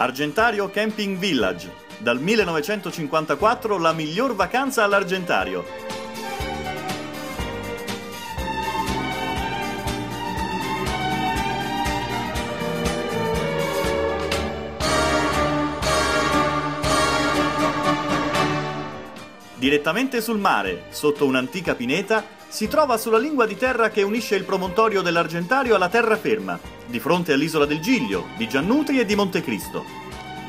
Argentario Camping Village. Dal 1954 la miglior vacanza all'Argentario. Direttamente sul mare, sotto un'antica pineta, si trova sulla lingua di terra che unisce il promontorio dell'Argentario alla terraferma, di fronte all'isola del Giglio, di Giannutri e di Montecristo.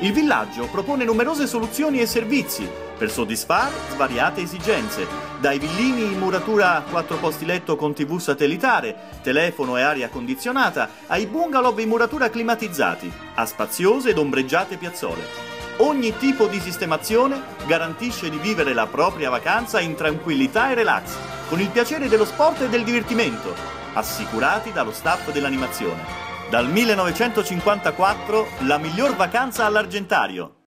Il villaggio propone numerose soluzioni e servizi per soddisfare svariate esigenze, dai villini in muratura a quattro posti letto con tv satellitare, telefono e aria condizionata, ai bungalow in muratura climatizzati, a spaziose ed ombreggiate piazzole. Ogni tipo di sistemazione garantisce di vivere la propria vacanza in tranquillità e relax, con il piacere dello sport e del divertimento, assicurati dallo staff dell'animazione. Dal 1954 la miglior vacanza all'Argentario.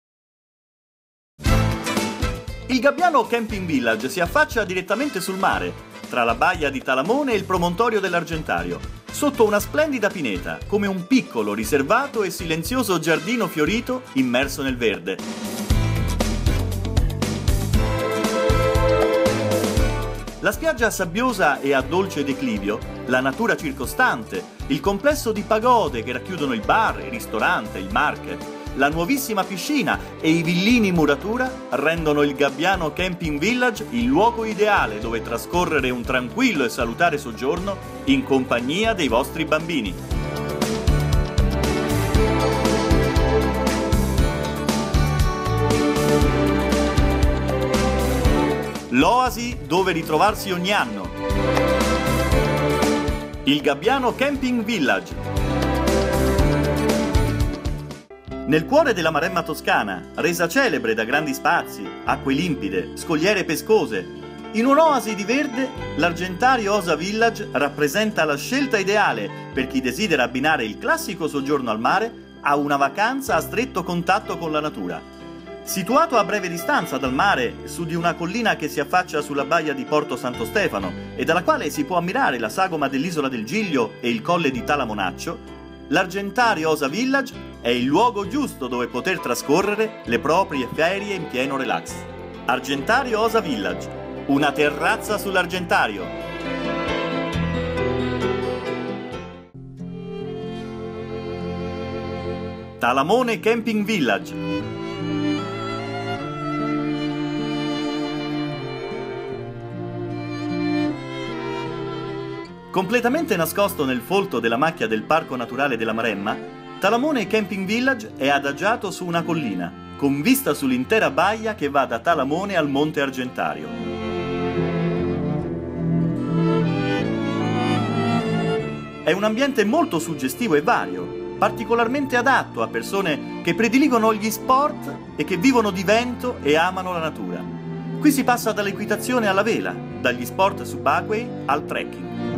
Il Gabbiano Camping Village si affaccia direttamente sul mare, tra la baia di Talamone e il promontorio dell'Argentario, sotto una splendida pineta, come un piccolo, riservato e silenzioso giardino fiorito immerso nel verde. La spiaggia sabbiosa e a dolce declivio, la natura circostante, il complesso di pagode che racchiudono il bar, il ristorante, il market, la nuovissima piscina e i villini in muratura rendono il Gabbiano Camping Village il luogo ideale dove trascorrere un tranquillo e salutare soggiorno in compagnia dei vostri bambini. L'oasi dove ritrovarsi ogni anno. Il Gabbiano Camping Village nel cuore della Maremma toscana, resa celebre da grandi spazi, acque limpide, scogliere pescose, in un'oasi di verde, l'Argentario Osa Village rappresenta la scelta ideale per chi desidera abbinare il classico soggiorno al mare a una vacanza a stretto contatto con la natura. Situato a breve distanza dal mare, su di una collina che si affaccia sulla baia di Porto Santo Stefano e dalla quale si può ammirare la sagoma dell'isola del Giglio e il colle di Talamonaccio, l'Argentario Osa Village è il luogo giusto dove poter trascorrere le proprie ferie in pieno relax. Argentario Osa Village, una terrazza sull'Argentario. Talamone Camping Village Completamente nascosto nel folto della macchia del Parco Naturale della Maremma, Talamone Camping Village è adagiato su una collina, con vista sull'intera baia che va da Talamone al Monte Argentario. È un ambiente molto suggestivo e vario, particolarmente adatto a persone che prediligono gli sport e che vivono di vento e amano la natura. Qui si passa dall'equitazione alla vela, dagli sport subacquei al trekking.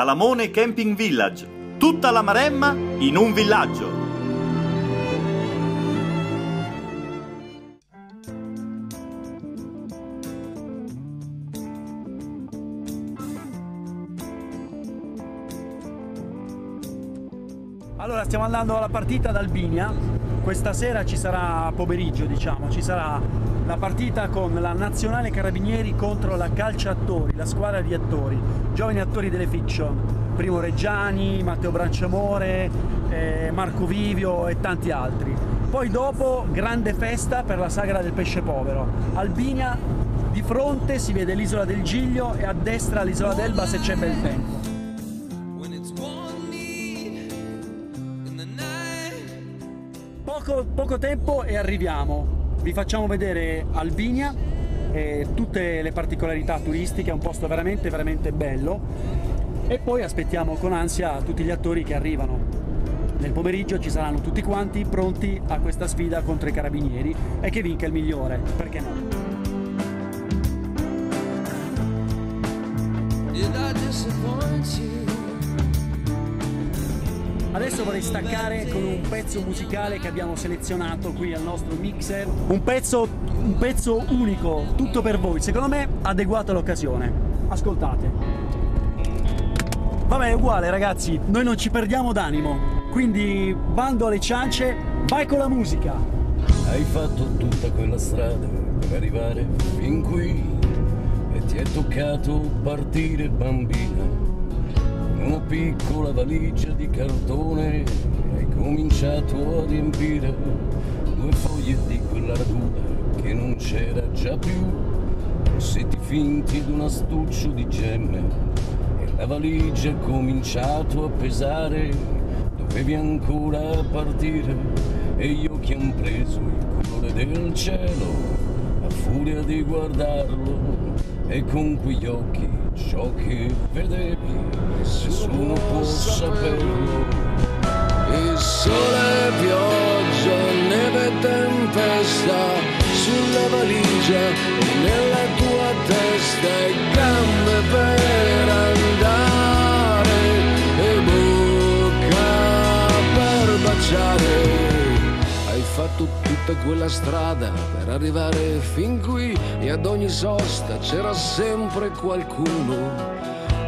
Talamone Camping Village. Tutta la Maremma in un villaggio. Allora stiamo andando alla partita ad Albinia, questa sera ci sarà pomeriggio diciamo, ci sarà la partita con la Nazionale Carabinieri contro la Calciatori, la squadra di attori, giovani attori delle fiction, Primo Reggiani, Matteo Branciamore, eh, Marco Vivio e tanti altri. Poi dopo grande festa per la sagra del pesce povero. Albinia di fronte si vede l'isola del Giglio e a destra l'isola d'Elba se c'è bel tempo. Poco, tempo e arriviamo vi facciamo vedere Albinia e tutte le particolarità turistiche, è un posto veramente veramente bello e poi aspettiamo con ansia tutti gli attori che arrivano. nel pomeriggio ci saranno tutti quanti pronti a questa sfida contro i carabinieri e che vinca il migliore, perché no? Adesso vorrei staccare con un pezzo musicale che abbiamo selezionato qui al nostro mixer. Un pezzo, un pezzo unico, tutto per voi, secondo me adeguato all'occasione. Ascoltate. Vabbè, è uguale ragazzi, noi non ci perdiamo d'animo, quindi bando alle ciance, vai con la musica. Hai fatto tutta quella strada per arrivare fin qui e ti è toccato partire bambina. Una piccola valigia di cartone hai cominciato a riempire due foglie di quella raduta che non c'era già più. Siete finti d'un astuccio di gemme la valigia ha cominciato a pesare, dovevi ancora partire e gli occhi han preso il colore del cielo, a furia di guardarlo e con quegli occhi ciò che vedevi nessuno può saperlo. Il sole, pioggia, neve e tempesta sulla valigia e nella tua testa e gambe per andare e bocca per baciare. Fatto tutta quella strada per arrivare fin qui e ad ogni sosta c'era sempre qualcuno.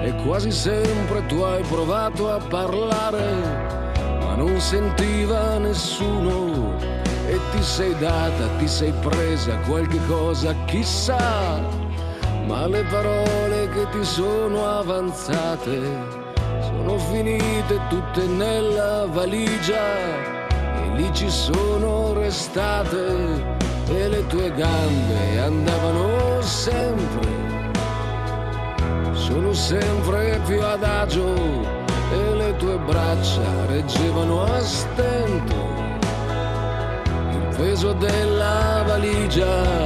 E quasi sempre tu hai provato a parlare ma non sentiva nessuno. E ti sei data, ti sei presa qualche cosa, chissà, ma le parole che ti sono avanzate sono finite tutte nella valigia lì ci sono restate e le tue gambe andavano sempre, sono sempre più adagio e le tue braccia reggevano a stento. Il peso della valigia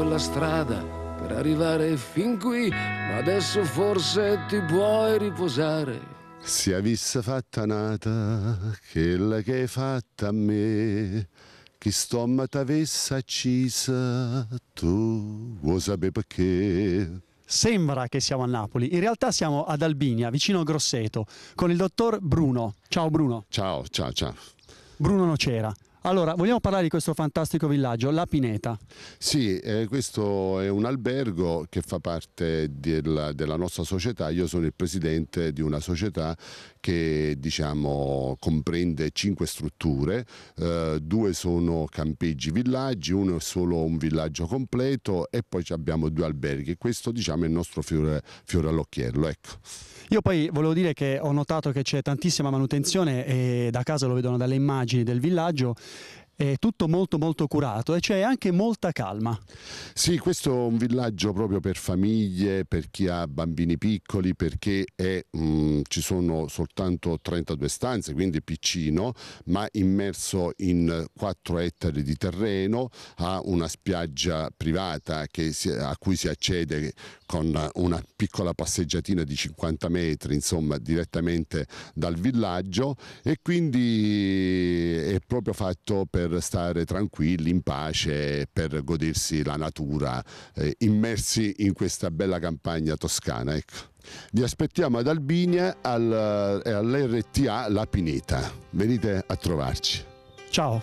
quella strada per arrivare fin qui, ma adesso forse ti puoi riposare. Se avesse fatta nata quella che hai fatta a me, che stomma t'avesse accisa, tu vuoi sapere perché? Sembra che siamo a Napoli, in realtà siamo ad Albinia, vicino a Grosseto, con il dottor Bruno. Ciao Bruno. Ciao, ciao, ciao. Bruno Nocera. Allora, vogliamo parlare di questo fantastico villaggio, La Pineta. Sì, eh, questo è un albergo che fa parte della, della nostra società. Io sono il presidente di una società che diciamo, comprende cinque strutture, eh, due sono campeggi villaggi, uno è solo un villaggio completo e poi abbiamo due alberghi. Questo diciamo, è il nostro fiore, fiore all'occhiello. Ecco. Io poi volevo dire che ho notato che c'è tantissima manutenzione e da casa lo vedono dalle immagini del villaggio. È tutto molto molto curato e c'è anche molta calma. Sì, questo è un villaggio proprio per famiglie, per chi ha bambini piccoli, perché è, mh, ci sono soltanto 32 stanze, quindi piccino, ma immerso in 4 ettari di terreno, ha una spiaggia privata si, a cui si accede con una piccola passeggiatina di 50 metri, insomma, direttamente dal villaggio e quindi è proprio fatto per stare tranquilli, in pace, per godersi la natura, eh, immersi in questa bella campagna toscana. Ecco. Vi aspettiamo ad Albinia al, e all'RTA La Pineta. Venite a trovarci. Ciao.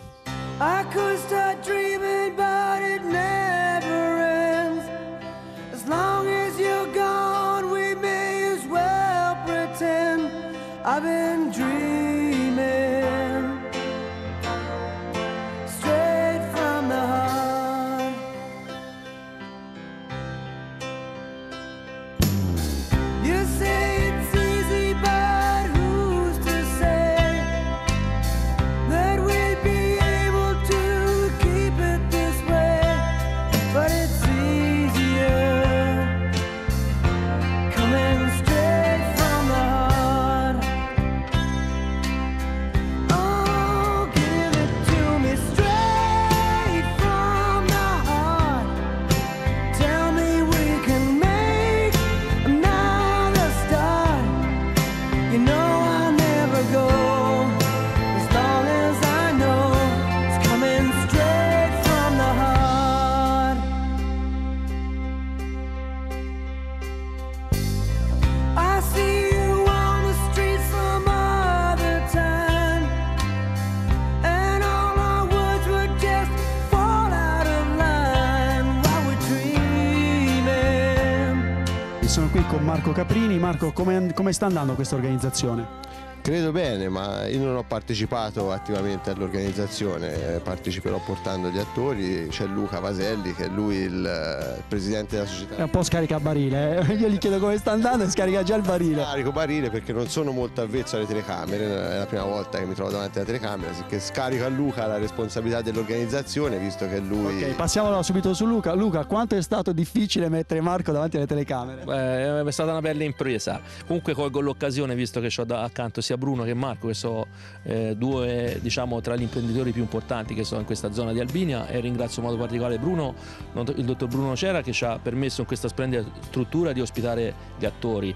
Sono qui con Marco Caprini. Marco, come, come sta andando questa organizzazione? Credo bene, ma io non ho partecipato attivamente all'organizzazione, parteciperò portando gli attori, c'è Luca Vaselli che è lui il, eh, presidente della società. È un po' scarica barile, eh? io gli chiedo come sta andando e scarica già il barile. Scarico barile perché non sono molto avvezzo alle telecamere, è la prima volta che mi trovo davanti alla telecamera, che scarico a Luca la responsabilità dell'organizzazione visto che lui... Ok, passiamo subito su Luca. Luca, quanto è stato difficile mettere Marco davanti alle telecamere? Beh, è stata una bella impresa, comunque colgo l'occasione visto che ho accanto sia Bruno che Marco, che sono eh, due diciamo, tra gli imprenditori più importanti che sono in questa zona di Albinia e ringrazio in modo particolare Bruno, il dottor Bruno Cera che ci ha permesso in questa splendida struttura di ospitare gli attori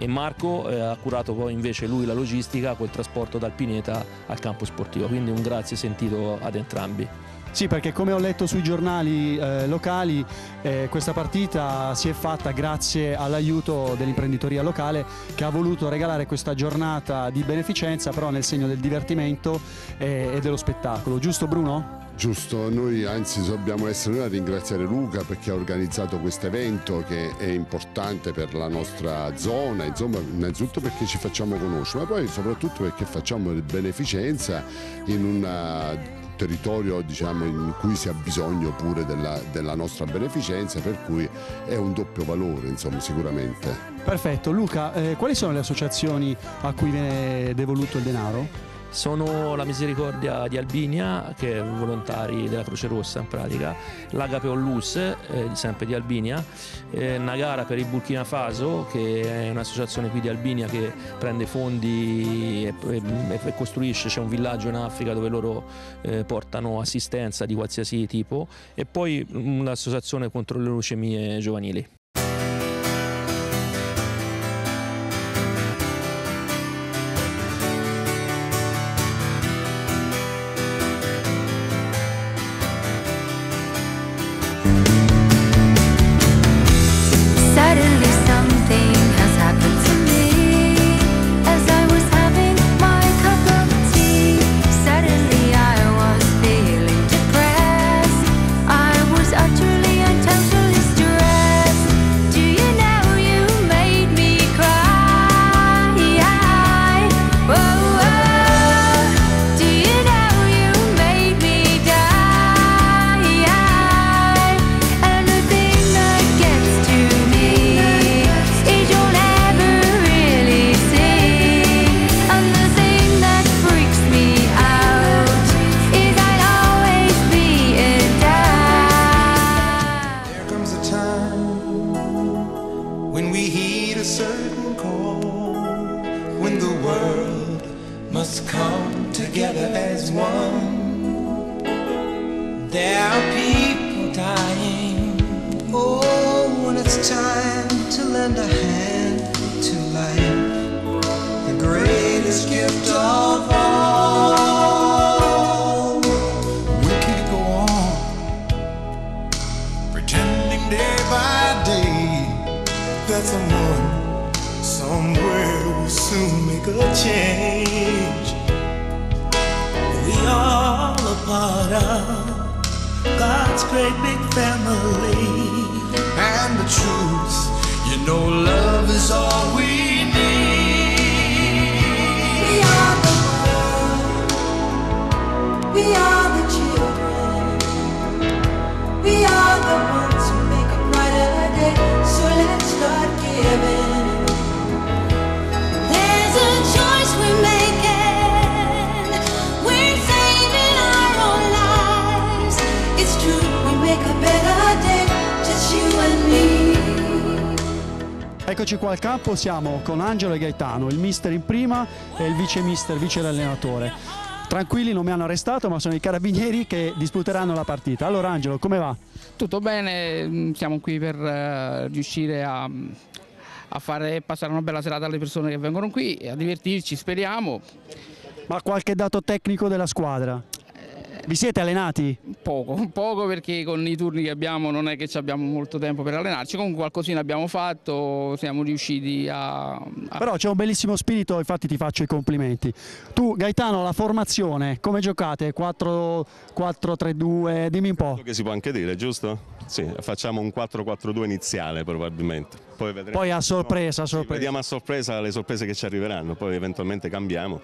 e Marco eh, ha curato poi invece lui la logistica col trasporto dal Pineta al campo sportivo, quindi un grazie sentito ad entrambi. Sì, perché come ho letto sui giornali eh, locali, eh, questa partita si è fatta grazie all'aiuto dell'imprenditoria locale che ha voluto regalare questa giornata di beneficenza, però nel segno del divertimento eh, e dello spettacolo. Giusto Bruno? Giusto, noi anzi dobbiamo essere noi a ringraziare Luca perché ha organizzato questo evento che è importante per la nostra zona, insomma innanzitutto perché ci facciamo conoscere, ma poi soprattutto perché facciamo beneficenza in una territorio diciamo, in cui si ha bisogno pure della, della, nostra beneficenza, per cui è un doppio valore insomma, sicuramente. Perfetto, Luca, eh, quali sono le associazioni a cui viene devoluto il denaro? Sono la Misericordia di Albinia, che è volontari della Croce Rossa in pratica, l'Agape Onlus, eh, sempre di Albinia, eh, Nagara per il Burkina Faso, che è un'associazione qui di Albinia che prende fondi e, e, e costruisce, c'è un villaggio in Africa dove loro eh, portano assistenza di qualsiasi tipo, e poi un'associazione contro le leucemie giovanili. make a change. We are a part of God's great big family. And the truth, you know, love is all we Eccoci qua al campo, siamo con Angelo e Gaetano, il mister in prima e il vice mister, vice allenatore. Tranquilli, non mi hanno arrestato, ma sono i carabinieri che disputeranno la partita. Allora Angelo, come va? Tutto bene, mm, siamo qui per uh, riuscire a, a fare passare una bella serata alle persone che vengono qui, a divertirci, speriamo. Ma qualche dato tecnico della squadra? Vi siete allenati? Poco, poco perché con i turni che abbiamo non è che abbiamo molto tempo per allenarci, comunque qualcosina abbiamo fatto, siamo riusciti a... a... Però c'è un bellissimo spirito, infatti ti faccio i complimenti. Tu Gaetano, la formazione, come giocate? 4-3-2, dimmi un po'. Che si può anche dire, giusto? Sì, facciamo un 4-4-2 iniziale probabilmente. Poi, vedremo. Poi a sorpresa, a Sì, sorpresa. vediamo a sorpresa le sorprese che ci arriveranno, poi eventualmente cambiamo.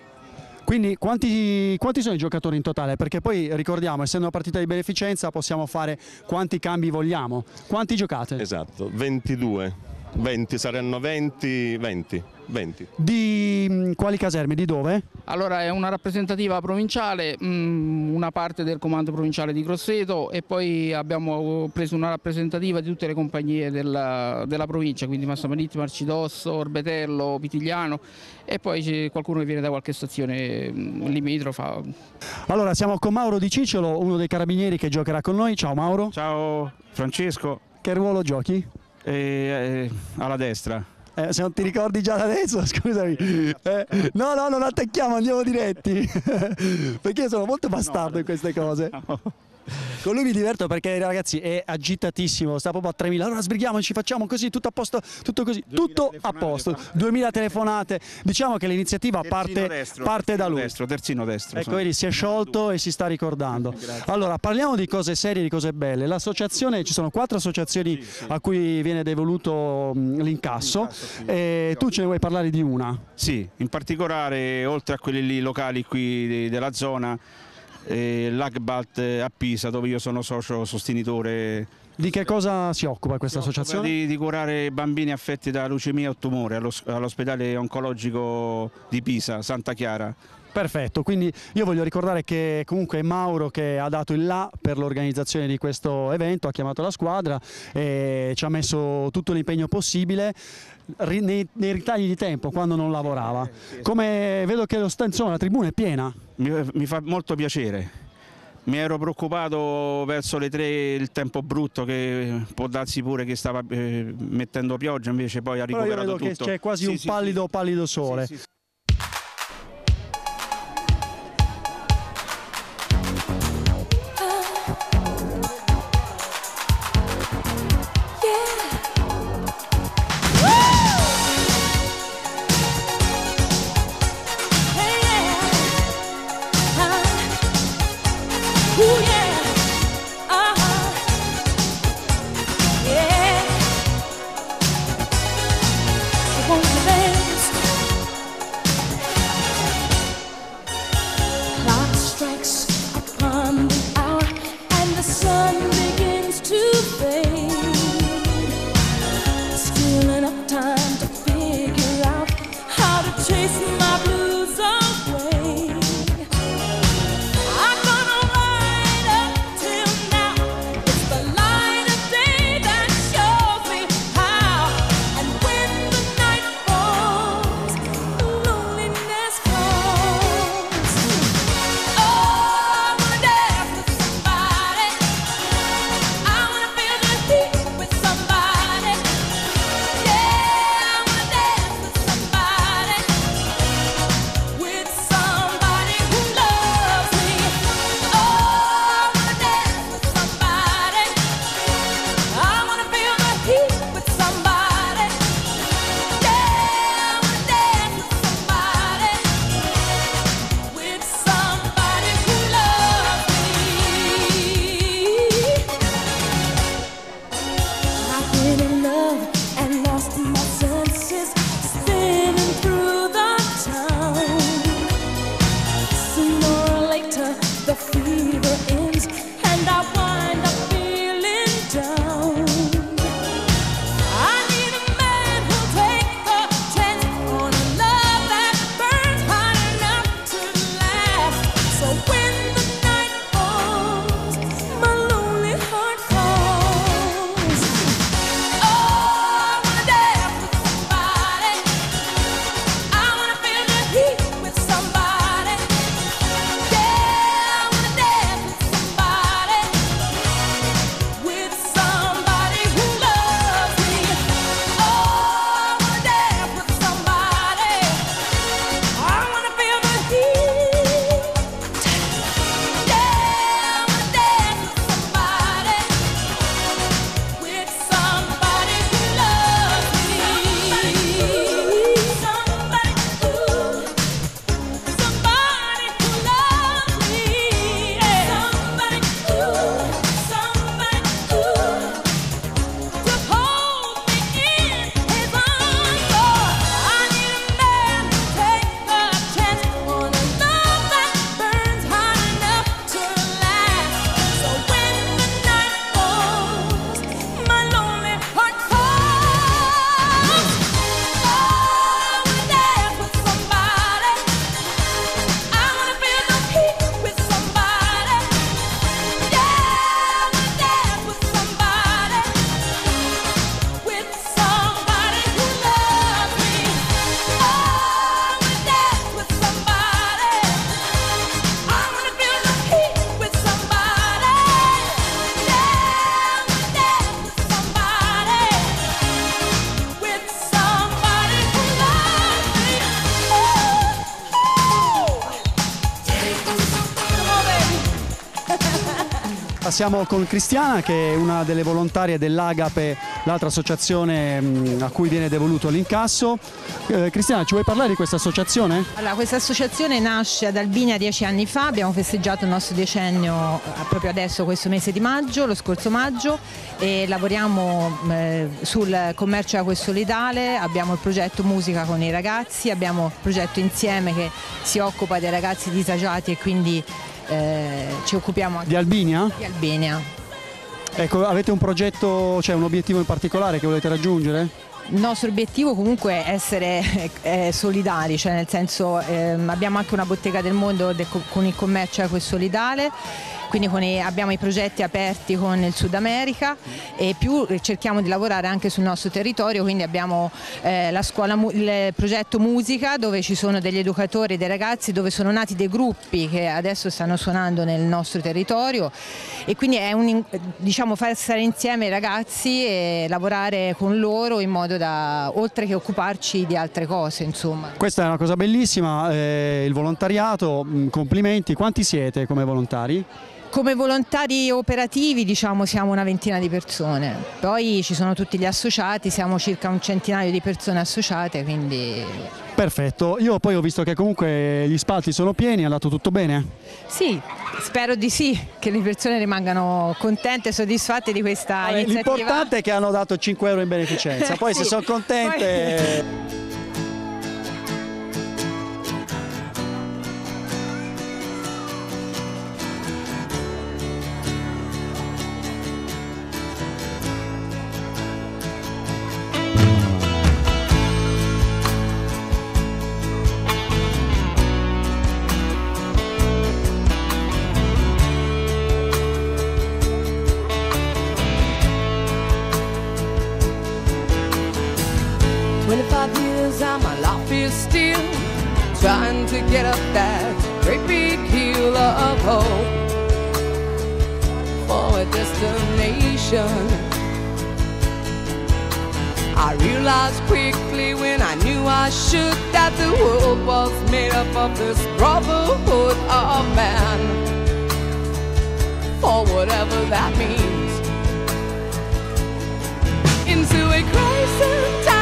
Quindi quanti, quanti sono i giocatori in totale? Perché poi ricordiamo, essendo una partita di beneficenza, possiamo fare quanti cambi vogliamo. Quanti giocate? Esatto, 22. 20, saranno 20, 20, 20. Di mh, quali caserme? Di dove? Allora è una rappresentativa provinciale, mm, una parte del comando provinciale di Grosseto e poi abbiamo preso una rappresentativa di tutte le compagnie della, della provincia, quindi Massamanetti, Marcidosso, Orbetello, Pitigliano e poi c'è qualcuno che viene da qualche stazione mm, limitrofa. Allora, siamo con Mauro Di Cicciolo, uno dei carabinieri che giocherà con noi. Ciao Mauro. Ciao Francesco, Che ruolo giochi? e, eh, alla destra. Eh, se non ti ricordi già da adesso, scusami. Eh, no, no, non attacchiamo, andiamo diretti. perché io sono molto bastardo in queste cose. Con lui mi diverto perché ragazzi è agitatissimo, sta proprio a 3000. Allora sbrighiamoci, facciamo così, tutto a posto, tutto così, tutto a posto. 2000 telefonate. Diciamo che l'iniziativa parte, destro, parte da lui. Destro, terzino destro. Ecco, vedi, si è sciolto e si sta ricordando. Allora, parliamo di cose serie, di cose belle. L'associazione, ci sono quattro associazioni a cui viene devoluto mh, l'incasso. E tu ce ne vuoi parlare di una? Sì, in particolare oltre a quelli lì locali qui de- della zona, eh, l'Agbalt a Pisa dove io sono socio sostenitore Di che cosa si occupa questa associazione? di, di curare bambini affetti da leucemia o tumore allo- all'ospedale oncologico di Pisa, Santa Chiara. Perfetto, quindi io voglio ricordare che comunque è Mauro che ha dato il là per l'organizzazione di questo evento, ha chiamato la squadra e ci ha messo tutto l'impegno possibile nei, nei ritagli di tempo quando non lavorava. Come vedo che lo sta, insomma, la tribuna è piena. Mi, mi fa molto piacere. Mi ero preoccupato verso le tre il tempo brutto che può darsi pure che stava eh, mettendo pioggia, invece poi ha Però io recuperato vedo che tutto. c'è quasi Sì, un sì, pallido, pallido sole. sì, sì. siamo con Cristiana che è una delle volontarie dell'Agape, l'altra associazione a cui viene devoluto l'incasso. Eh, Cristiana, ci vuoi parlare di questa associazione? Allora, questa associazione nasce ad Albinia dieci anni fa, abbiamo festeggiato il nostro decennio eh, proprio adesso, questo mese di maggio, lo scorso maggio, e lavoriamo eh, sul commercio acqua solidale, abbiamo il progetto musica con i ragazzi, abbiamo il progetto insieme che si occupa dei ragazzi disagiati e quindi eh, ci occupiamo anche Di Albinia? di Albania. Ecco, avete un progetto, cioè un obiettivo in particolare che volete raggiungere? Il nostro obiettivo comunque è essere eh, solidari, cioè nel senso ehm, abbiamo anche una bottega del mondo del co- con il commercio equo e solidale, quindi i- abbiamo i progetti aperti con il Sud America e più cerchiamo di lavorare anche sul nostro territorio, quindi abbiamo eh, la scuola il progetto musica dove ci sono degli educatori, dei ragazzi, dove sono nati dei gruppi che adesso stanno suonando nel nostro territorio e quindi è un, diciamo, far stare insieme i ragazzi e lavorare con loro in modo da, oltre che occuparci di altre cose, insomma. Questa è una cosa bellissima, eh, il volontariato, mh, complimenti. Quanti siete come volontari? Come volontari operativi diciamo siamo una ventina di persone, poi ci sono tutti gli associati, siamo circa un centinaio di persone associate, quindi Perfetto, io poi ho visto che comunque gli spalti sono pieni, è andato tutto bene? sì, spero di sì, che le persone rimangano contente e soddisfatte di questa Vabbè, iniziativa. L'importante è che hanno dato 5 euro in beneficenza, poi se Sì, sono contente... Twenty-five I realized quickly when I knew I should that the world was made up of this brotherhood of man. For whatever that means. Into a crisis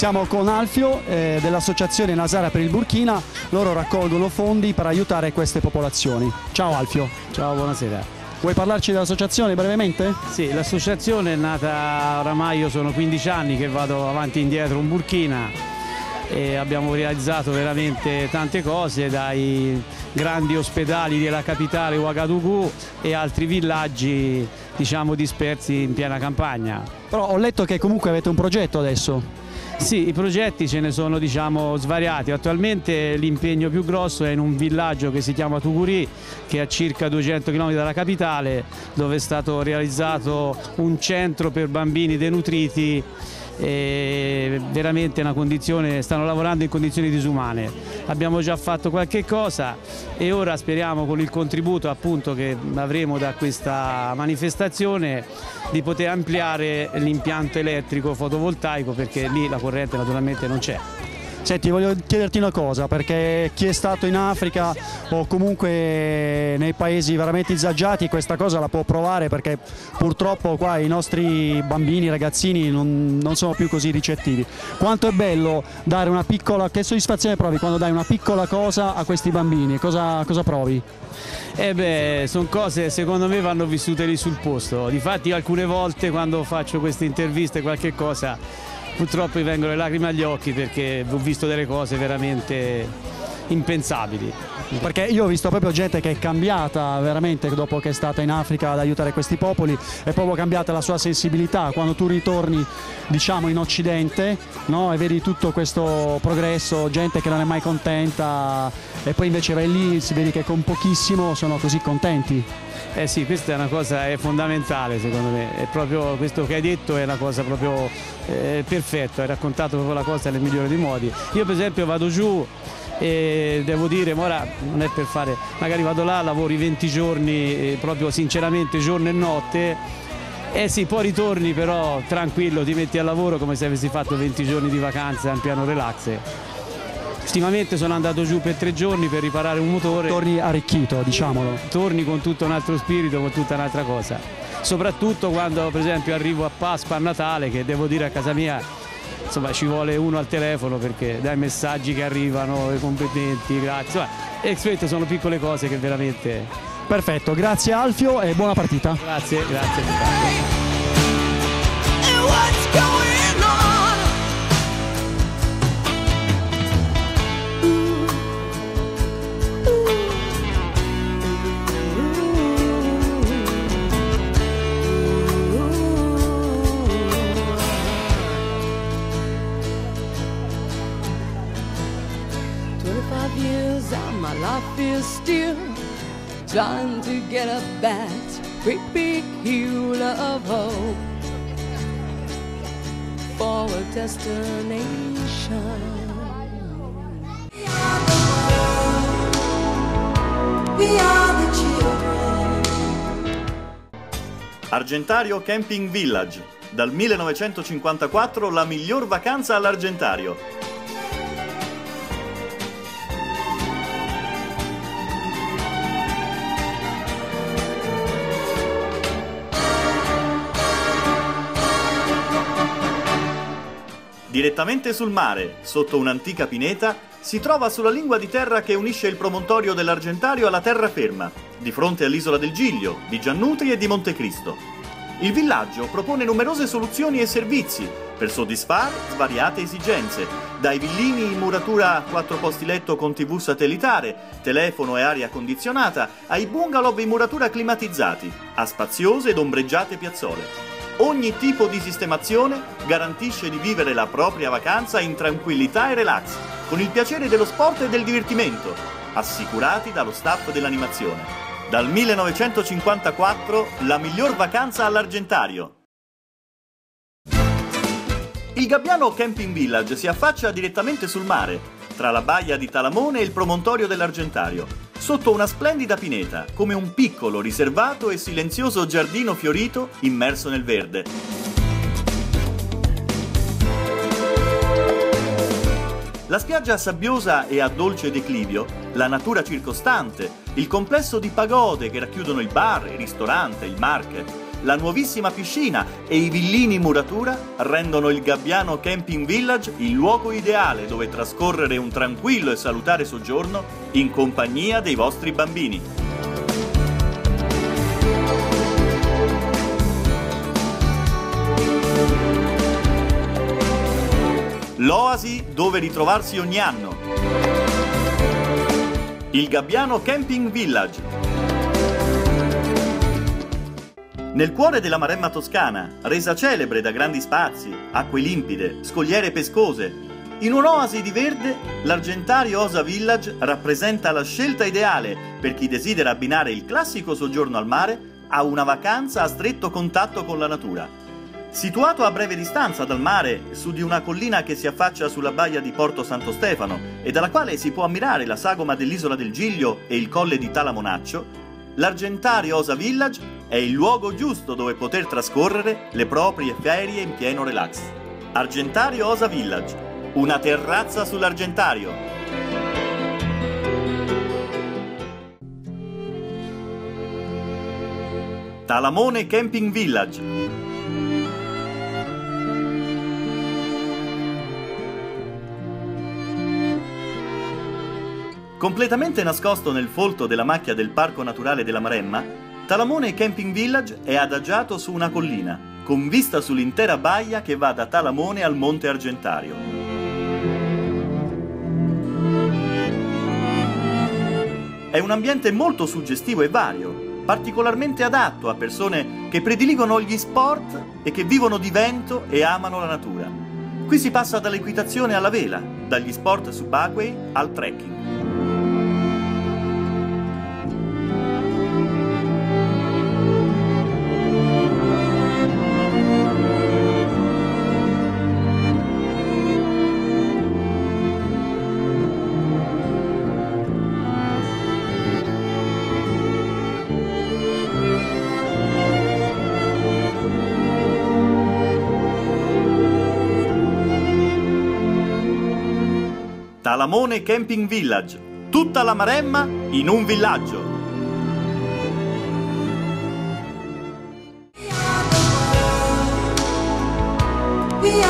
Siamo con Alfio eh, dell'associazione Nasara per il Burkina, loro raccolgono fondi per aiutare queste popolazioni. Ciao Alfio. Ciao, buonasera. Vuoi parlarci dell'associazione brevemente? Sì, l'associazione è nata oramai, io sono 15 anni che vado avanti e indietro in Burkina e abbiamo realizzato veramente tante cose dai grandi ospedali della capitale Ouagadougou e altri villaggi diciamo dispersi in piena campagna. Però ho letto che comunque avete un progetto adesso. Sì, i progetti ce ne sono diciamo svariati. Attualmente l'impegno più grosso è in un villaggio che si chiama Tuguri, che è a circa 200 km dalla capitale, dove è stato realizzato un centro per bambini denutriti e veramente una condizione, stanno lavorando in condizioni disumane. Abbiamo già fatto qualche cosa e ora speriamo con il contributo appunto che avremo da questa manifestazione di poter ampliare l'impianto elettrico fotovoltaico perché lì la corrente naturalmente non c'è. Senti, voglio chiederti una cosa, perché chi è stato in Africa o comunque nei paesi veramente disagiati questa cosa la può provare perché purtroppo qua i nostri bambini, ragazzini non, non sono più così ricettivi. Quanto è bello dare una piccola, che soddisfazione provi quando dai una piccola cosa a questi bambini? Cosa, cosa provi? Eh beh, sono cose secondo me vanno vissute lì sul posto. Difatti alcune volte quando faccio queste interviste qualche cosa purtroppo mi vengono le lacrime agli occhi perché ho visto delle cose veramente impensabili. Perché io ho visto proprio gente che è cambiata veramente dopo che è stata in Africa ad aiutare questi popoli, è proprio cambiata la sua sensibilità. Quando tu ritorni diciamo in Occidente no? e vedi tutto questo progresso, gente che non è mai contenta e poi invece vai lì, si vede che con pochissimo sono così contenti. Eh sì, questa è una cosa è fondamentale secondo me, è proprio questo che hai detto è una cosa proprio eh, perfetta, hai raccontato proprio la cosa nel migliore dei modi. Io per esempio vado giù e devo dire, ora non è per fare, magari vado là, lavori 20 giorni, eh, proprio sinceramente giorno e notte, eh sì, poi ritorni però tranquillo, ti metti al lavoro come se avessi fatto 20 giorni di vacanza in piano relax. Ultimamente sono andato giù per tre giorni per riparare un motore. Torni arricchito, diciamolo. Torni con tutto un altro spirito, con tutta un'altra cosa. Soprattutto quando per esempio arrivo a Pasqua, a Natale, che devo dire a casa mia insomma ci vuole uno al telefono perché dai messaggi che arrivano, i competenti, grazie. e queste sono piccole cose che veramente... Perfetto, grazie Alfio e buona partita. Grazie, grazie. Trying to get up that great big hill of hope for a destination. Argentario Camping Village. Dal 1954 la miglior vacanza all'Argentario Direttamente sul mare, sotto un'antica pineta, si trova sulla lingua di terra che unisce il promontorio dell'Argentario alla terraferma, di fronte all'isola del Giglio, di Giannutri e di Montecristo. Il villaggio propone numerose soluzioni e servizi per soddisfare svariate esigenze, dai villini in muratura a quattro posti letto con tv satellitare, telefono e aria condizionata, ai bungalow in muratura climatizzati, a spaziose ed ombreggiate piazzole. Ogni tipo di sistemazione garantisce di vivere la propria vacanza in tranquillità e relax, con il piacere dello sport e del divertimento, assicurati dallo staff dell'animazione. Dal 1954 la miglior vacanza all'Argentario. Il Gabbiano Camping Village si affaccia direttamente sul mare, tra la baia di Talamone e il promontorio dell'Argentario, sotto una splendida pineta, come un piccolo, riservato e silenzioso giardino fiorito immerso nel verde. La spiaggia sabbiosa e a dolce declivio, la natura circostante, il complesso di pagode che racchiudono il bar, il ristorante, il market, la nuovissima piscina e i villini in muratura rendono il Gabbiano Camping Village il luogo ideale dove trascorrere un tranquillo e salutare soggiorno in compagnia dei vostri bambini. L'oasi dove ritrovarsi ogni anno. Il Gabbiano Camping Village nel cuore della Maremma toscana, resa celebre da grandi spazi, acque limpide, scogliere pescose, in un'oasi di verde, l'Argentario Osa Village rappresenta la scelta ideale per chi desidera abbinare il classico soggiorno al mare a una vacanza a stretto contatto con la natura. Situato a breve distanza dal mare, su di una collina che si affaccia sulla baia di Porto Santo Stefano e dalla quale si può ammirare la sagoma dell'isola del Giglio e il colle di Talamonaccio, l'Argentario Osa Village è il luogo giusto dove poter trascorrere le proprie ferie in pieno relax. Argentario Osa Village, una terrazza sull'Argentario. Talamone Camping Village Completamente nascosto nel folto della macchia del Parco Naturale della Maremma, Talamone Camping Village è adagiato su una collina, con vista sull'intera baia che va da Talamone al Monte Argentario. è un ambiente molto suggestivo e vario, particolarmente adatto a persone che prediligono gli sport e che vivono di vento e amano la natura. Qui si passa dall'equitazione alla vela, dagli sport subacquei al trekking. Talamone Camping Village. Tutta la Maremma in un villaggio. We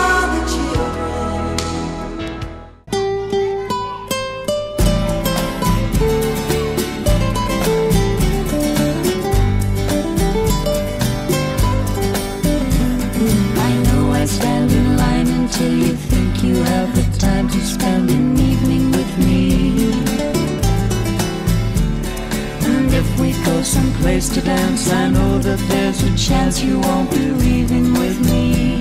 to dance, I know that there's a chance you won't be leaving with me.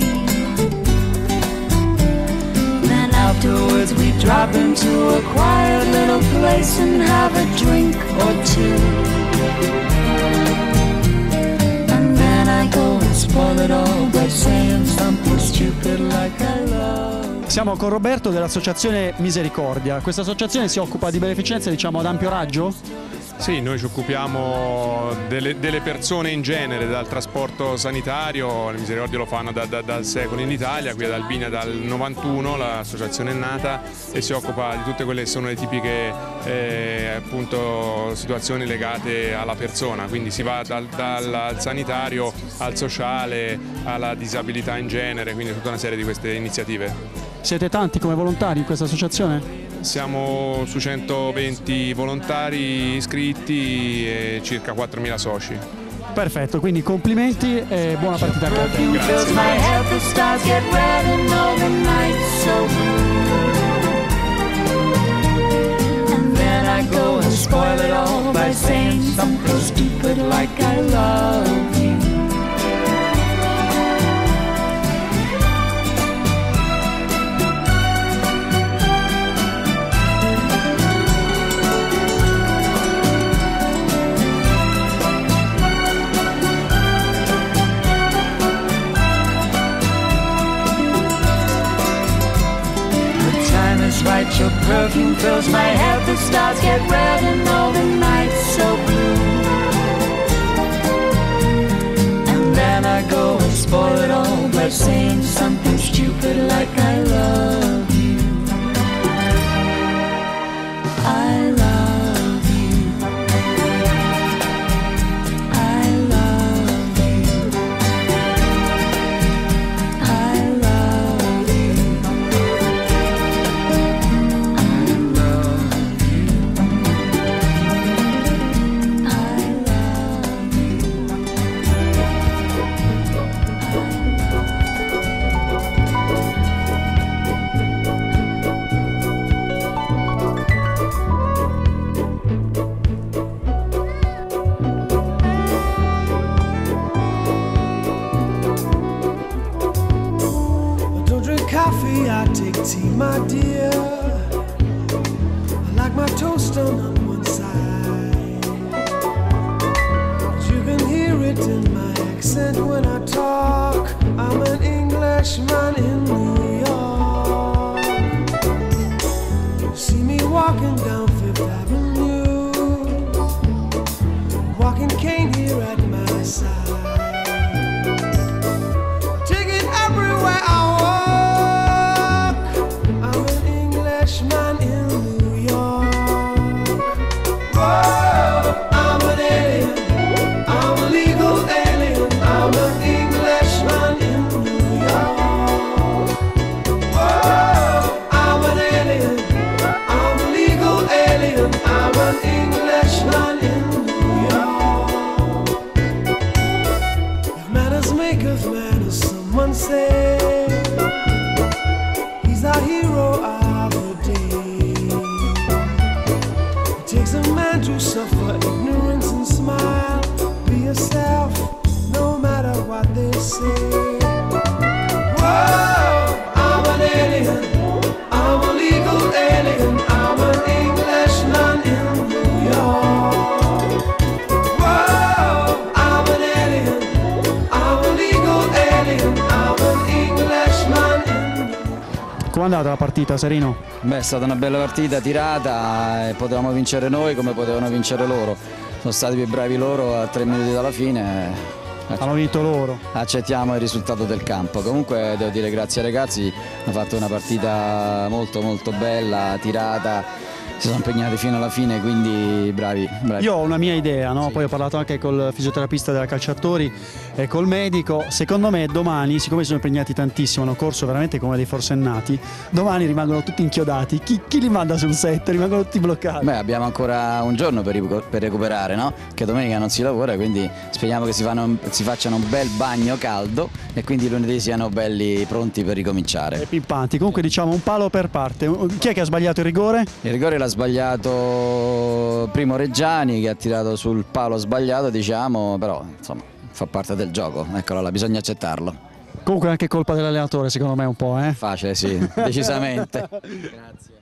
Then afterwards we drop into a quiet little place and have a drink or two. And then I go and spoil it all by saying something stupid like I love. Siamo con Roberto dell'associazione Misericordia. Questa associazione si occupa di beneficenza diciamo ad ampio raggio? Sì, noi ci occupiamo delle, delle persone in genere, dal trasporto sanitario, le Misericordia lo fanno da, da- dal secolo in Italia, qui ad Albina dal 91 l'associazione è nata e si occupa di tutte quelle che sono le tipiche eh, appunto, situazioni legate alla persona, quindi si va dal, dal- al sanitario al sociale, alla disabilità in genere, quindi tutta una serie di queste iniziative. Siete tanti come volontari in questa associazione? Siamo su 120 volontari iscritti e circa 4.000 soci. Perfetto, quindi complimenti e buona partita a calcio. Perfume your perfume fills my head, the stars get red and all the nights so blue. And then I go and spoil it all by saying something stupid like I my dear. make of man, as someone. Andata la partita, Serino? Beh, è stata una bella partita tirata e potevamo vincere noi come potevano vincere loro. Sono stati più bravi loro a tre minuti dalla fine. Hanno vinto loro. Accettiamo il risultato del campo. Comunque devo dire grazie ai ragazzi, hanno fatto una partita molto molto bella, tirata, si sono impegnati fino alla fine, quindi bravi. bravi. Io ho una mia idea, no? poi ho parlato anche col fisioterapista della calciatori e col medico. Secondo me domani, siccome si sono impegnati tantissimo, hanno corso veramente come dei forsennati, domani rimangono tutti inchiodati. Chi, chi li manda sul set? Rimangono tutti bloccati. Beh, abbiamo ancora un giorno per, per recuperare, no? Che domenica non si lavora, quindi speriamo che si, fanno- si facciano un bel bagno caldo e quindi lunedì siano belli pronti per ricominciare. Pimpanti. Comunque diciamo un palo per parte. Chi è che ha sbagliato il rigore? Il rigore l'ha sbagliato primo Reggiani che ha tirato sul palo sbagliato, diciamo, però insomma fa parte del gioco, eccolo là, bisogna accettarlo. Comunque è anche colpa dell'allenatore, secondo me un po', eh? Facile, sì, decisamente. Grazie.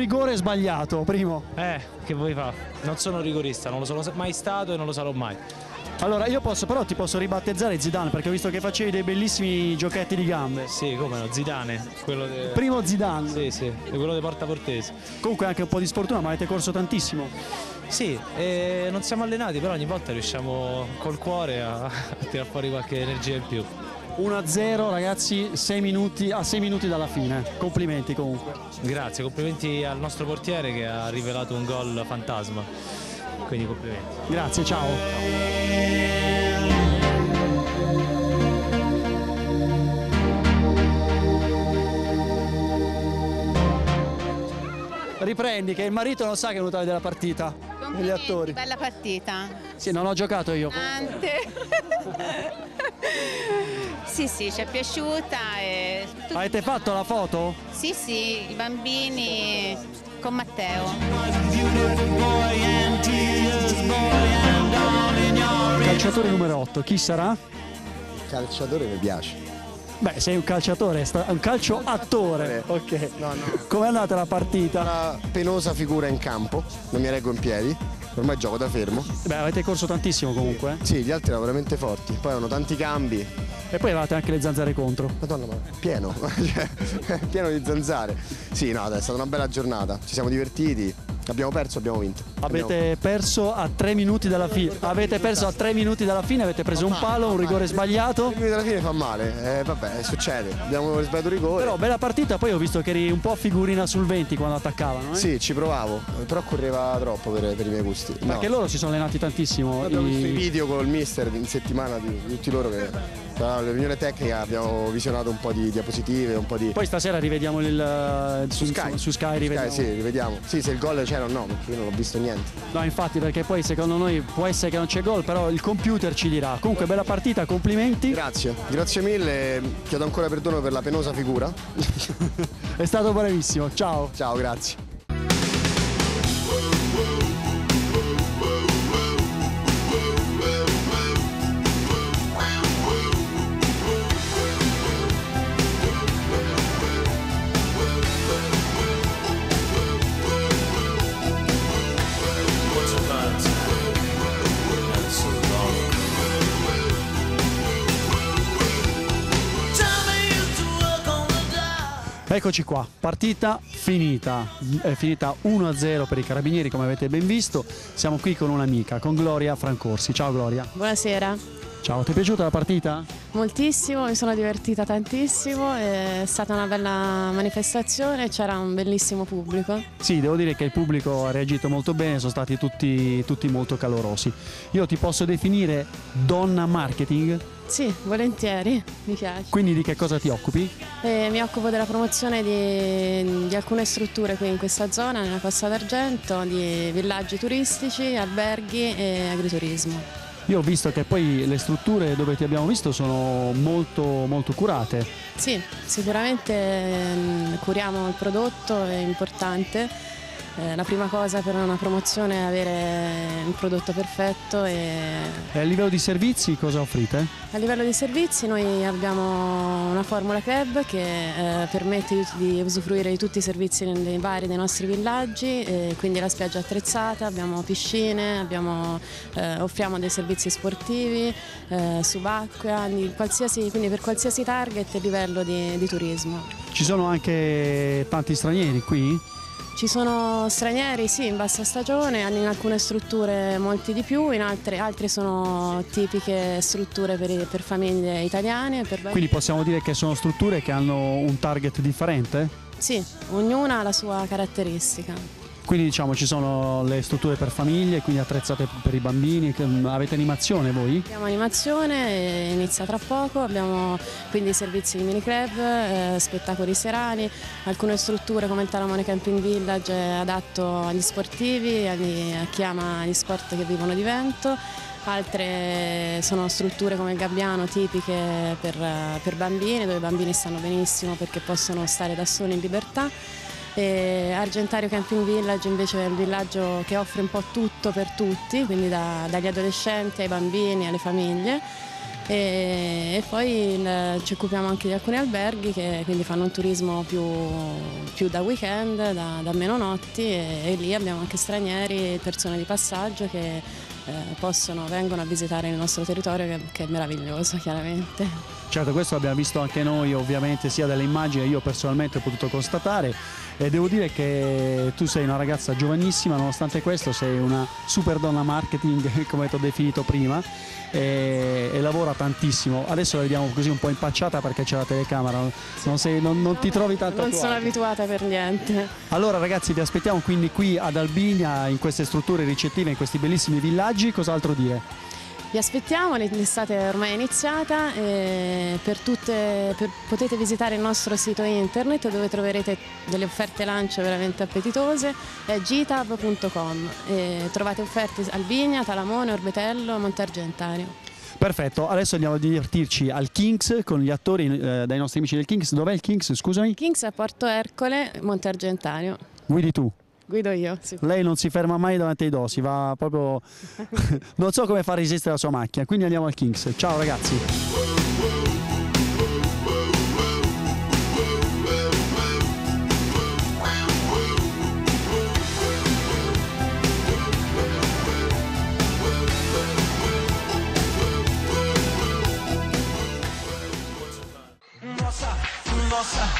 Rigore sbagliato, primo. Eh, che vuoi fa? Non sono rigorista, non lo sono mai stato e non lo sarò mai. Allora, io posso, però ti posso ribattezzare Zidane perché ho visto che facevi dei bellissimi giochetti di gambe. Sì, come no, Zidane, quello de... Primo Zidane. Sì, sì, quello di Porta Portese. Comunque anche un po' di sfortuna, ma avete corso tantissimo. Sì, e non siamo allenati, però ogni volta riusciamo col cuore a, a tirare fuori qualche energia in più. 1-0 ragazzi, 6 minuti, a 6 minuti dalla fine. Complimenti comunque. Grazie, complimenti al nostro portiere che ha rivelato un gol fantasma. Quindi complimenti. Grazie, ciao. Riprendi che il marito non sa che è venuto a vedere la partita. Gli attori. Bella partita. Sì, non ho giocato io. Ante. sì, sì, ci è piaciuta. E... Avete fatto la foto? Sì, sì, i bambini con Matteo. Calciatore numero 8, chi sarà? Calciatore mi piace. Beh, sei un calciatore, un calcio attore. Ok. No, no. Com'è andata la partita? Una penosa figura in campo, non mi reggo in piedi, ormai gioco da fermo. Beh, avete corso tantissimo comunque. eh? Sì, gli altri erano veramente forti, poi avevano tanti cambi. E poi avevate anche le zanzare contro. Madonna, ma pieno, cioè, pieno di zanzare. Sì, no, dai, è stata una bella giornata, ci siamo divertiti, abbiamo perso, abbiamo vinto. Avete perso a tre minuti dalla fine. Avete perso a tre minuti dalla fine, avete preso un palo, un rigore sbagliato. Tre minuti alla fine fa male, eh, vabbè, succede, abbiamo sbagliato il rigore. Però bella partita, poi ho visto che eri un po' figurina sul 20 quando attaccavano. eh? Sì, ci provavo, però correva troppo per, per i miei gusti. No. Perché loro si sono allenati tantissimo. Abbiamo visto i i- video col mister in settimana di, di tutti loro che tra la riunione tecnica abbiamo visionato un po' di diapositive, un po' di... Poi stasera rivediamo il su Sky. Su Sky rivediamo. Sky, sì, rivediamo. Sì, se il gol c'era o no, perché io non ho visto niente. No, infatti, perché poi secondo noi può essere che non c'è gol, però il computer ci dirà. Comunque, bella partita, complimenti. Grazie, grazie mille, chiedo ancora perdono per la penosa figura. È stato bravissimo, ciao. Ciao, grazie. Eccoci qua, partita finita, è finita 1-0 per i carabinieri come avete ben visto, siamo qui con un'amica, con Gloria Francorsi. Ciao Gloria. Buonasera, Ciao, ti è piaciuta la partita? moltissimo, mi sono divertita tantissimo, è stata una bella manifestazione, c'era un bellissimo pubblico. Sì, devo dire che il pubblico ha reagito molto bene, sono stati tutti, tutti molto calorosi. Io ti posso definire donna marketing, Sì, volentieri, mi piace. quindi di che cosa ti occupi? E mi occupo della promozione di, di alcune strutture qui in questa zona, nella Costa d'Argento, di villaggi turistici, alberghi e agriturismo. Io ho visto che poi le strutture dove ti abbiamo visto sono molto, molto curate. Sì, sicuramente ehm, curiamo il prodotto, è importante. Eh, la prima cosa per una promozione è avere un prodotto perfetto e E a livello di servizi cosa offrite? a livello di servizi noi abbiamo una formula club che eh, permette di, usufruire di tutti i servizi nei, vari dei nostri villaggi, eh, quindi la spiaggia attrezzata, abbiamo piscine, abbiamo, eh, offriamo dei servizi sportivi, eh, subacquea, quindi per qualsiasi target e livello di, di turismo. Ci sono anche tanti stranieri qui? Ci sono stranieri, sì, in bassa stagione, in alcune strutture molti di più, in altre, altre sono tipiche strutture per, per famiglie italiane. Per Quindi possiamo dire che sono strutture che hanno un target differente? Sì, ognuna ha la sua caratteristica. Quindi diciamo ci sono le strutture per famiglie, quindi attrezzate per i bambini, che- avete animazione voi? Abbiamo animazione, eh, inizia tra poco, abbiamo quindi servizi di mini club, eh, spettacoli serali, alcune strutture come il Talamone Camping Village adatto agli sportivi, agli- a chi ama gli sport che vivono di vento. Altre sono strutture come il Gabbiano tipiche per, eh, per bambini, dove i bambini stanno benissimo perché possono stare da soli in libertà. E Argentario Camping Village invece è il villaggio che offre un po' tutto per tutti, quindi da- dagli adolescenti ai bambini, alle famiglie. E, e poi il- ci occupiamo anche di alcuni alberghi che quindi fanno un turismo più, più da weekend, da, da meno notti e, e lì abbiamo anche stranieri, persone di passaggio che eh, possono, vengono a visitare il nostro territorio che, che è meraviglioso chiaramente. Certo, questo l'abbiamo visto anche noi ovviamente sia dalle immagini io personalmente ho potuto constatare e devo dire che tu sei una ragazza giovanissima, nonostante questo sei una super donna marketing come ti ho definito prima e, e lavora tantissimo. Adesso la vediamo così un po' impacciata perché c'è la telecamera, non, sei- non- non ti trovi tanto Non sono abituata per niente. Allora ragazzi vi aspettiamo quindi qui ad Albinia in queste strutture ricettive, in questi bellissimi villaggi, cos'altro dire? Vi aspettiamo, l'estate è ormai iniziata, e per tutte, per- potete visitare il nostro sito internet dove troverete delle offerte lancio veramente appetitose, è gitab.com e trovate offerte Albinia, Talamone, Orbetello, Montargentario. Perfetto, adesso andiamo a divertirci al Kings con gli attori eh, dai nostri amici del Kings. Dov'è il Kings? Scusami. Kings a Porto Ercole, Montargentario. Guidi tu. Guido io, sì. Lei non si ferma mai davanti ai dosi, va proprio. non so come fa a resistere la sua macchina. Quindi andiamo al Kings. Ciao ragazzi. Nossa, nossa,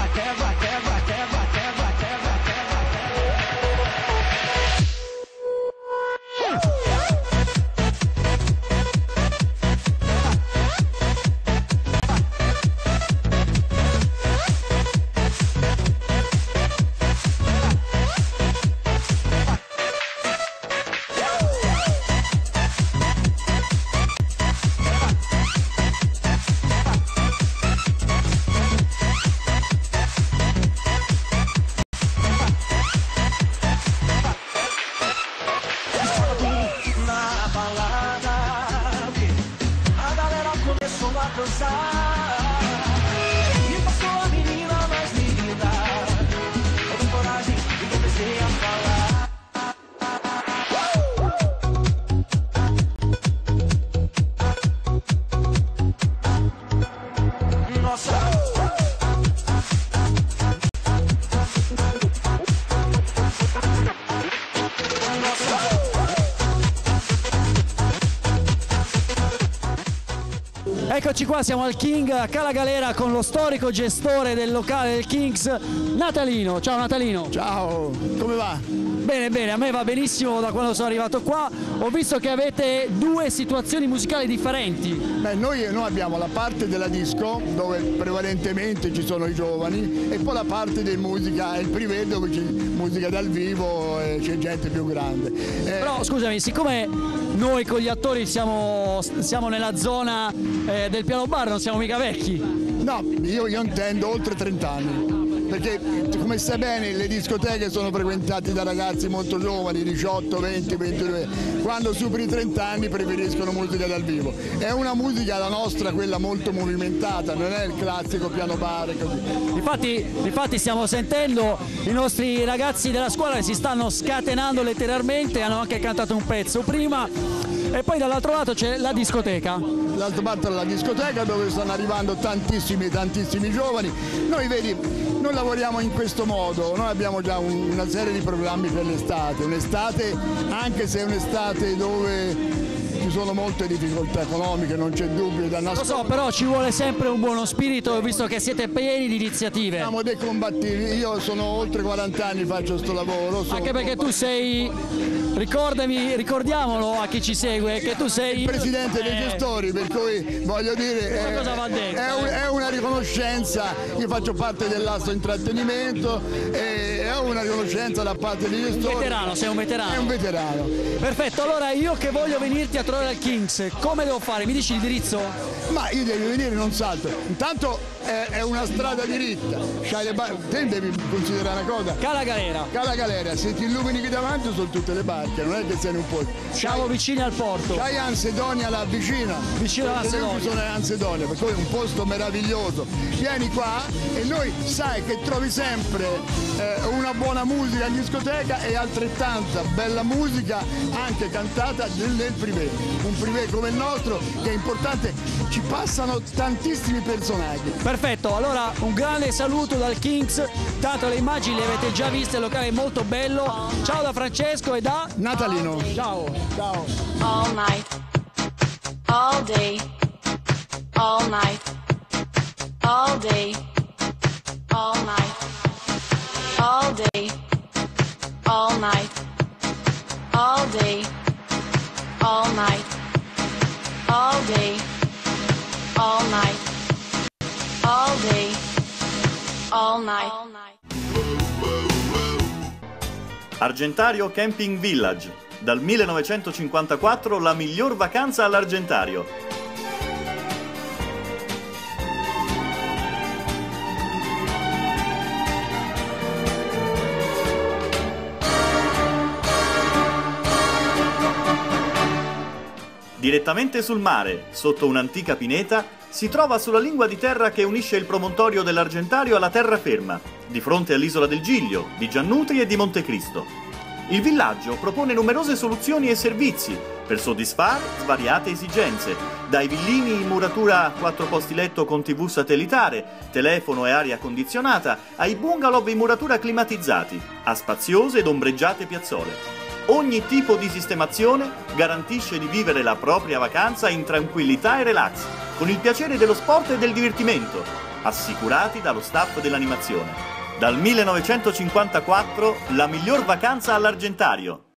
qua, siamo al King a Cala Galera con lo storico gestore del locale del Kings, Natalino. Ciao Natalino. Ciao, come va? Bene, bene, a me va benissimo da quando sono arrivato qua. Ho visto che avete due situazioni musicali differenti. Beh, noi, noi abbiamo la parte della disco dove prevalentemente ci sono i giovani e poi la parte di musica, il privé dove c'è musica dal vivo e c'è gente più grande. Eh, Però scusami, siccome noi con gli attori siamo, siamo nella zona eh, del piano bar, non siamo mica vecchi. No, io, io intendo oltre 30 anni. Perché come sai bene le discoteche sono frequentate da ragazzi molto giovani, 18, 20, 22. Quando superi i 30 anni preferiscono musica dal vivo. È una musica la nostra, quella molto movimentata, non è il classico piano bar. Così. Infatti, infatti stiamo sentendo i nostri ragazzi della scuola che si stanno scatenando letteralmente, hanno anche cantato un pezzo prima e poi dall'altro lato c'è la discoteca. Dall'altra parte la discoteca dove stanno arrivando tantissimi, tantissimi giovani. Noi vedi, noi lavoriamo in questo modo, noi abbiamo già un- una serie di programmi per l'estate, un'estate anche se è un'estate dove ci sono molte difficoltà economiche, non c'è dubbio da Lo nascondere. so, però ci vuole sempre un buono spirito, visto che siete pieni di iniziative. Siamo dei combattivi, io sono oltre 40 anni, faccio questo lavoro. Anche perché tu sei, ricordami, ricordiamolo a chi ci segue, che tu sei il presidente dei Eh, gestori, per cui voglio dire, va detto, è un- eh? è una riconoscenza, io faccio parte dell'asso intrattenimento, e è una riconoscenza da parte dei gestori. Un veterano, sei un veterano. È un veterano. Perfetto, allora io che voglio venirti a trovare al Kings, come devo fare? Mi dici l'indirizzo? Ma io devi venire non salto. Intanto è, è una strada diritta. C'hai le bar- Te devi considerare una cosa. Cala Galera. Cala Galera, se ti illumini qui davanti sono tutte le barche, non è che sei in un posto. Siamo vicini al porto. C'hai Ansedonia là vicino. Vicino Io Ansedonia. sono Ansedonia, per cui è un posto meraviglioso. Vieni qua e noi sai che trovi sempre eh, una buona musica in discoteca e altrettanta bella musica anche cantata nel, nel privé. Un privé come il nostro che è importante, ci passano tantissimi personaggi. Perfetto, allora un grande saluto dal Kings, tanto le immagini le avete già viste, il locale è molto bello. Ciao da Francesco e da Natalino. Ciao. Ciao. all night, all day, all night, all day, all night, all day, all night, all day, all night, all day, all night, all day, all night. Argentario Camping Village. Dal 1954 la miglior vacanza all'Argentario. Direttamente sul mare, sotto un'antica pineta, si trova sulla lingua di terra che unisce il promontorio dell'Argentario alla terraferma, di fronte all'isola del Giglio, di Giannutri e di Montecristo. Il villaggio propone numerose soluzioni e servizi per soddisfare svariate esigenze, dai villini in muratura a quattro posti letto con tv satellitare, telefono e aria condizionata, ai bungalow in muratura climatizzati, a spaziose ed ombreggiate piazzole. Ogni tipo di sistemazione garantisce di vivere la propria vacanza in tranquillità e relax, con il piacere dello sport e del divertimento, assicurati dallo staff dell'animazione. Dal 1954 la miglior vacanza all'Argentario.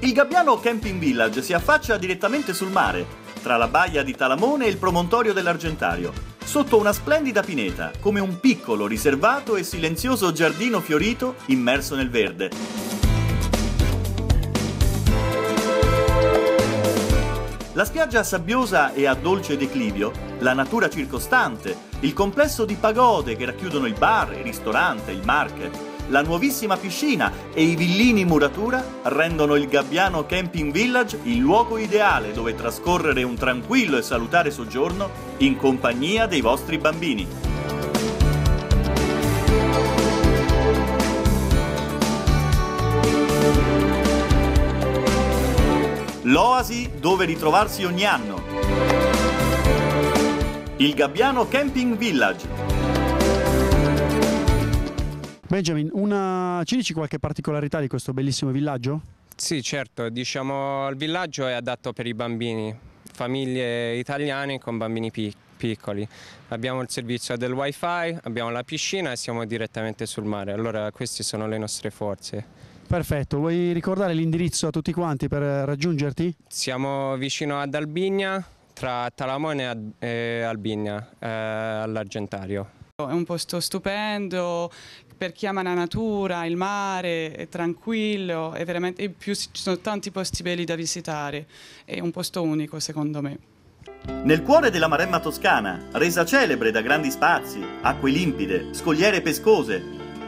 Il Gabbiano Camping Village si affaccia direttamente sul mare, tra la baia di Talamone e il promontorio dell'Argentario, sotto una splendida pineta, come un piccolo, riservato e silenzioso giardino fiorito immerso nel verde. La spiaggia sabbiosa e a dolce declivio, la natura circostante, il complesso di pagode che racchiudono il bar, il ristorante, il market, la nuovissima piscina e i villini in muratura rendono il Gabbiano Camping Village il luogo ideale dove trascorrere un tranquillo e salutare soggiorno in compagnia dei vostri bambini. L'oasi dove ritrovarsi ogni anno. Il Gabbiano Camping Village. Benjamin, una... ci dici qualche particolarità di questo bellissimo villaggio? Sì, certo, diciamo il villaggio è adatto per i bambini, famiglie italiane con bambini pic- piccoli. Abbiamo il servizio del wifi, abbiamo la piscina e siamo direttamente sul mare, allora queste sono le nostre forze. Perfetto, vuoi ricordare l'indirizzo a tutti quanti per raggiungerti? Siamo vicino ad Albigna, tra Talamone e e Albigna, eh, all'Argentario. È un posto stupendo per chi ama la natura, il mare, è tranquillo, è veramente, in più ci sono tanti posti belli da visitare, è un posto unico secondo me. Nel cuore della Maremma toscana, resa celebre da grandi spazi, acque limpide, scogliere pescose,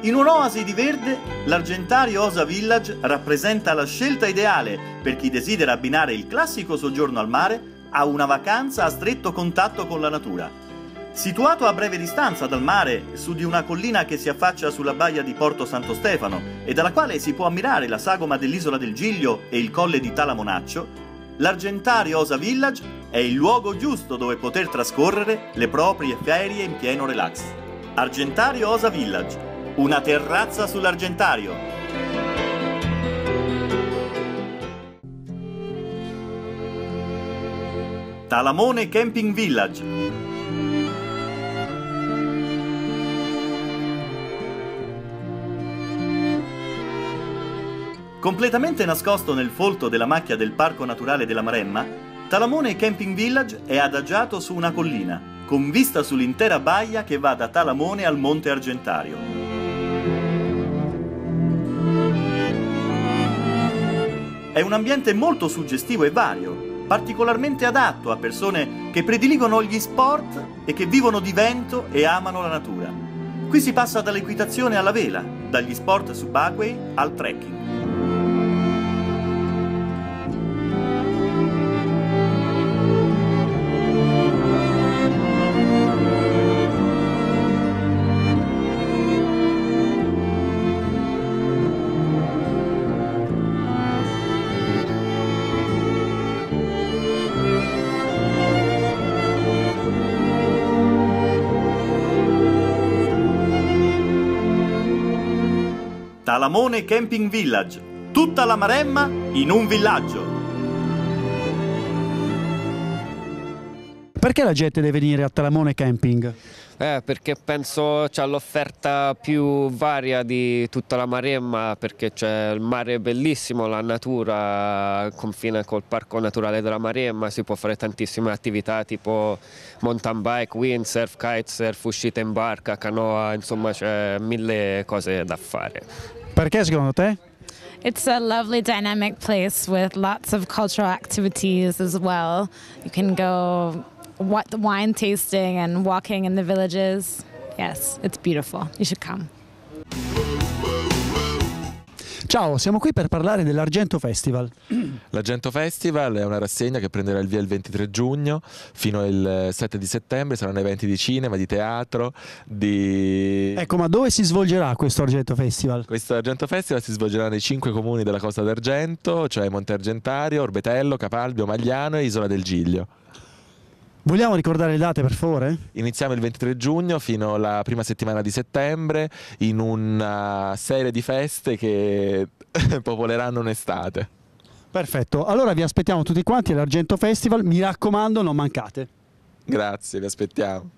in un'oasi di verde, l'Argentario Osa Village rappresenta la scelta ideale per chi desidera abbinare il classico soggiorno al mare a una vacanza a stretto contatto con la natura. Situato a breve distanza dal mare, su di una collina che si affaccia sulla baia di Porto Santo Stefano e dalla quale si può ammirare la sagoma dell'isola del Giglio e il colle di Talamonaccio, l'Argentario Osa Village è il luogo giusto dove poter trascorrere le proprie ferie in pieno relax. Argentario Osa Village, una terrazza sull'Argentario. Talamone Camping Village. Completamente nascosto nel folto della macchia del Parco Naturale della Maremma, Talamone Camping Village è adagiato su una collina, con vista sull'intera baia che va da Talamone al Monte Argentario. È un ambiente molto suggestivo e vario, particolarmente adatto a persone che prediligono gli sport e che vivono di vento e amano la natura. Qui si passa dall'equitazione alla vela, dagli sport subacquei al trekking. Talamone Camping Village. Tutta la Maremma in un villaggio. Perché la gente deve venire a Talamone Camping? Eh, perché penso c'è l'offerta più varia di tutta la Maremma, perché c'è il mare bellissimo, la natura confina col Parco Naturale della Maremma, si può fare tantissime attività tipo mountain bike, windsurf, kitesurf, uscita in barca, canoa, insomma c'è mille cose da fare. Perché secondo te? It's a lovely dynamic place with lots of cultural activities as well. You can go wine tasting and walking in the villages. Yes, it's beautiful. You should come. Ciao, siamo qui per parlare dell'Argento Festival. L'Argento Festival è una rassegna che prenderà il via il 23 giugno fino al 7 di settembre, saranno eventi di cinema, di teatro, di... Ecco, ma dove si svolgerà questo Argento Festival? Questo Argento Festival si svolgerà nei cinque comuni della Costa d'Argento, cioè Monte Argentario, Orbetello, Capalbio, Magliano e Isola del Giglio. Vogliamo ricordare le date per favore? Iniziamo il 23 giugno fino alla prima settimana di settembre in una serie di feste che popoleranno un'estate. Perfetto, allora vi aspettiamo tutti quanti all'Argento Festival, mi raccomando non mancate. Grazie, vi aspettiamo.